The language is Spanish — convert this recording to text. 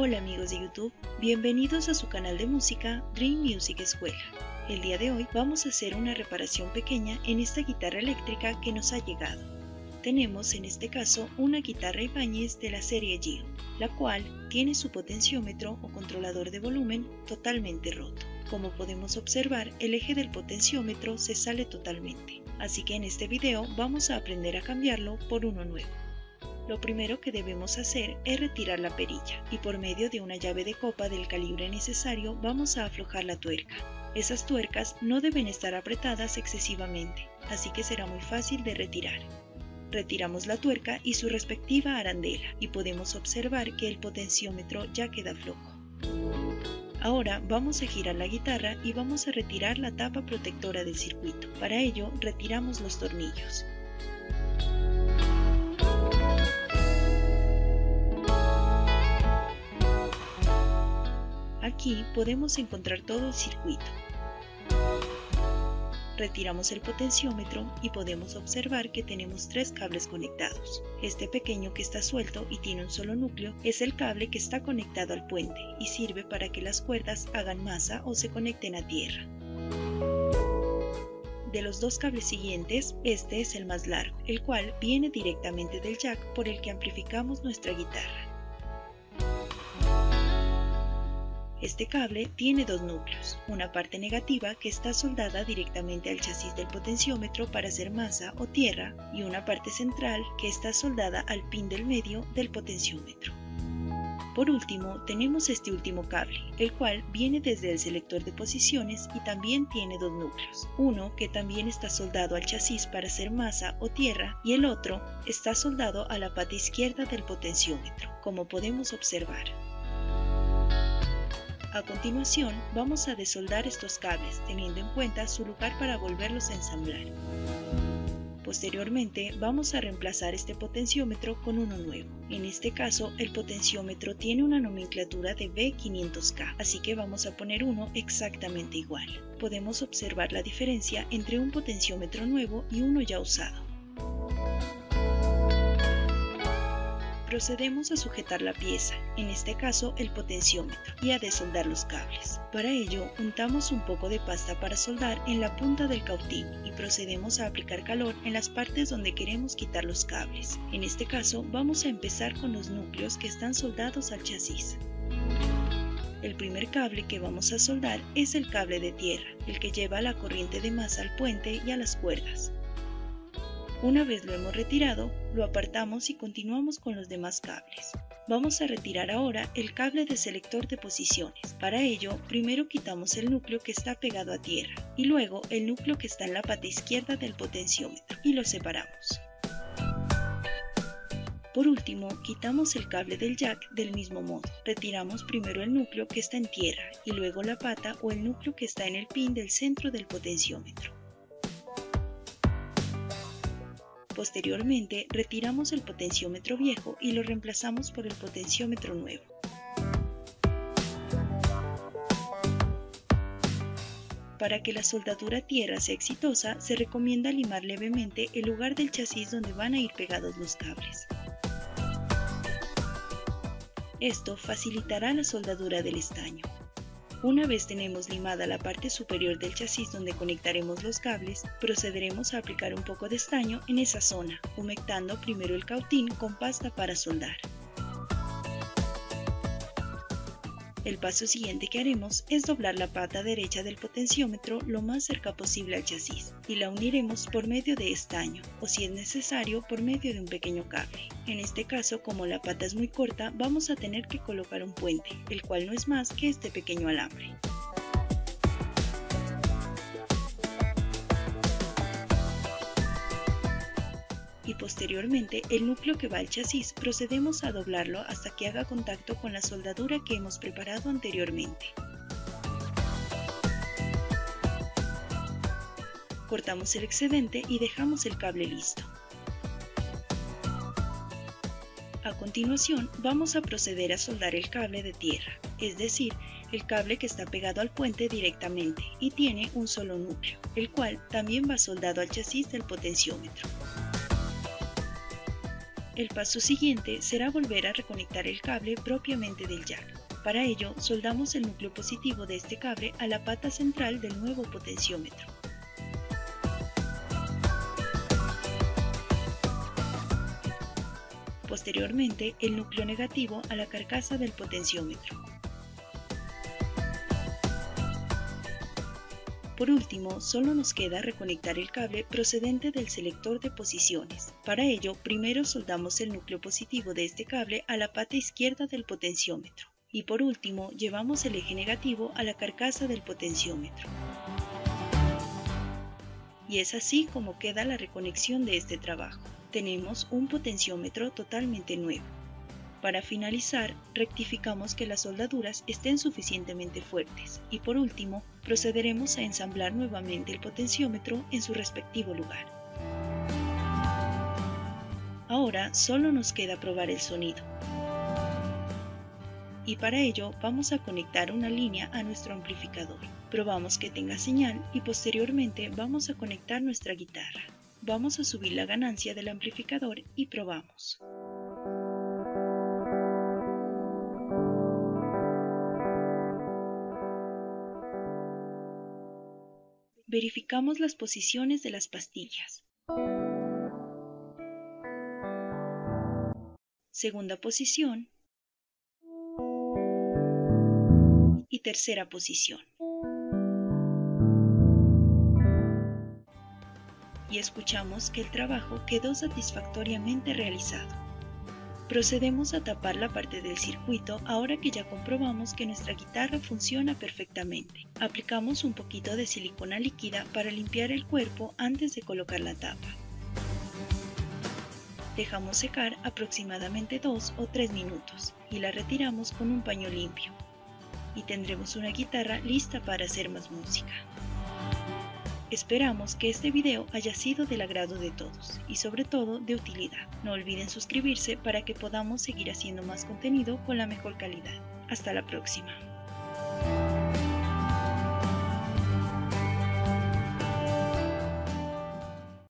Hola amigos de YouTube, bienvenidos a su canal de música Dream Music Escuela. El día de hoy vamos a hacer una reparación pequeña en esta guitarra eléctrica que nos ha llegado. Tenemos en este caso una guitarra Ibáñez de la serie Gio, la cual tiene su potenciómetro o controlador de volumen totalmente roto. Como podemos observar, el eje del potenciómetro se sale totalmente, así que en este video vamos a aprender a cambiarlo por uno nuevo. Lo primero que debemos hacer es retirar la perilla y por medio de una llave de copa del calibre necesario vamos a aflojar la tuerca. Esas tuercas no deben estar apretadas excesivamente, así que será muy fácil de retirar. Retiramos la tuerca y su respectiva arandela y podemos observar que el potenciómetro ya queda flojo. Ahora vamos a girar la guitarra y vamos a retirar la tapa protectora del circuito. Para ello retiramos los tornillos. Aquí podemos encontrar todo el circuito. Retiramos el potenciómetro y podemos observar que tenemos tres cables conectados. Este pequeño que está suelto y tiene un solo núcleo es el cable que está conectado al puente y sirve para que las cuerdas hagan masa o se conecten a tierra. De los dos cables siguientes, este es el más largo, el cual viene directamente del jack por el que amplificamos nuestra guitarra. Este cable tiene dos núcleos, una parte negativa que está soldada directamente al chasis del potenciómetro para hacer masa o tierra y una parte central que está soldada al pin del medio del potenciómetro. Por último, tenemos este último cable, el cual viene desde el selector de posiciones y también tiene dos núcleos. Uno que también está soldado al chasis para hacer masa o tierra y el otro está soldado a la pata izquierda del potenciómetro, como podemos observar. A continuación vamos a desoldar estos cables teniendo en cuenta su lugar para volverlos a ensamblar. Posteriormente vamos a reemplazar este potenciómetro con uno nuevo. En este caso el potenciómetro tiene una nomenclatura de B500K, así que vamos a poner uno exactamente igual. Podemos observar la diferencia entre un potenciómetro nuevo y uno ya usado. Procedemos a sujetar la pieza, en este caso el potenciómetro, y a desoldar los cables. Para ello, untamos un poco de pasta para soldar en la punta del cautín y procedemos a aplicar calor en las partes donde queremos quitar los cables. En este caso, vamos a empezar con los núcleos que están soldados al chasis. El primer cable que vamos a soldar es el cable de tierra, el que lleva la corriente de masa al puente y a las cuerdas. Una vez lo hemos retirado, lo apartamos y continuamos con los demás cables. Vamos a retirar ahora el cable de selector de posiciones. Para ello, primero quitamos el núcleo que está pegado a tierra y luego el núcleo que está en la pata izquierda del potenciómetro y lo separamos. Por último, quitamos el cable del jack del mismo modo. Retiramos primero el núcleo que está en tierra y luego la pata o el núcleo que está en el pin del centro del potenciómetro. Posteriormente, retiramos el potenciómetro viejo y lo reemplazamos por el potenciómetro nuevo. Para que la soldadura tierra sea exitosa, se recomienda limar levemente el lugar del chasis donde van a ir pegados los cables. Esto facilitará la soldadura del estaño. Una vez tenemos limada la parte superior del chasis donde conectaremos los cables, procederemos a aplicar un poco de estaño en esa zona, humectando primero el cautín con pasta para soldar. El paso siguiente que haremos es doblar la pata derecha del potenciómetro lo más cerca posible al chasis y la uniremos por medio de estaño o si es necesario por medio de un pequeño cable. En este caso como la pata es muy corta vamos a tener que colocar un puente, el cual no es más que este pequeño alambre. y posteriormente el núcleo que va al chasis procedemos a doblarlo hasta que haga contacto con la soldadura que hemos preparado anteriormente. Cortamos el excedente y dejamos el cable listo. Continuación vamos a proceder a soldar el cable de tierra, es decir, el cable que está pegado al puente directamente y tiene un solo núcleo, el cual también va soldado al chasis del potenciómetro. El paso siguiente será volver a reconectar el cable propiamente del jack. Para ello, soldamos el núcleo positivo de este cable a la pata central del nuevo potenciómetro. Posteriormente, el núcleo negativo a la carcasa del potenciómetro. Por último, solo nos queda reconectar el cable procedente del selector de posiciones. Para ello, primero soldamos el núcleo positivo de este cable a la pata izquierda del potenciómetro. Y por último, llevamos el eje negativo a la carcasa del potenciómetro. Y es así como queda la reconexión de este trabajo. Tenemos un potenciómetro totalmente nuevo. Para finalizar, rectificamos que las soldaduras estén suficientemente fuertes y por último, procederemos a ensamblar nuevamente el potenciómetro en su respectivo lugar. Ahora solo nos queda probar el sonido. Y para ello vamos a conectar una línea a nuestro amplificador. Probamos que tenga señal y posteriormente vamos a conectar nuestra guitarra. Vamos a subir la ganancia del amplificador y probamos. verificamos las posiciones de las pastillas. Segunda posición y tercera posición. Escuchamos que el trabajo quedó satisfactoriamente realizado. Procedemos a tapar la parte del circuito ahora que ya comprobamos que nuestra guitarra funciona perfectamente. Aplicamos un poquito de silicona líquida para limpiar el cuerpo antes de colocar la tapa. Dejamos secar aproximadamente 2 o 3 minutos y la retiramos con un paño limpio. Y tendremos una guitarra lista para hacer más música. Esperamos que este video haya sido del agrado de todos y sobre todo de utilidad. No olviden suscribirse para que podamos seguir haciendo más contenido con la mejor calidad. Hasta la próxima.